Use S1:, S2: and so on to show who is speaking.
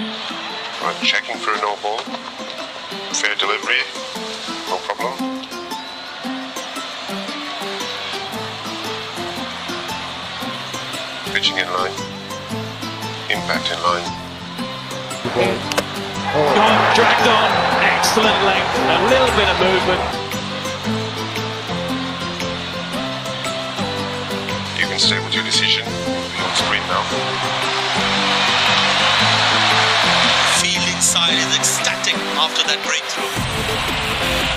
S1: Right, checking for a no ball. Fair delivery. No problem. Pitching in line. Impact in line.
S2: Gone, dragged on, excellent length, a little bit of movement.
S1: You can stay with your decision.
S3: Inside is ecstatic after that breakthrough.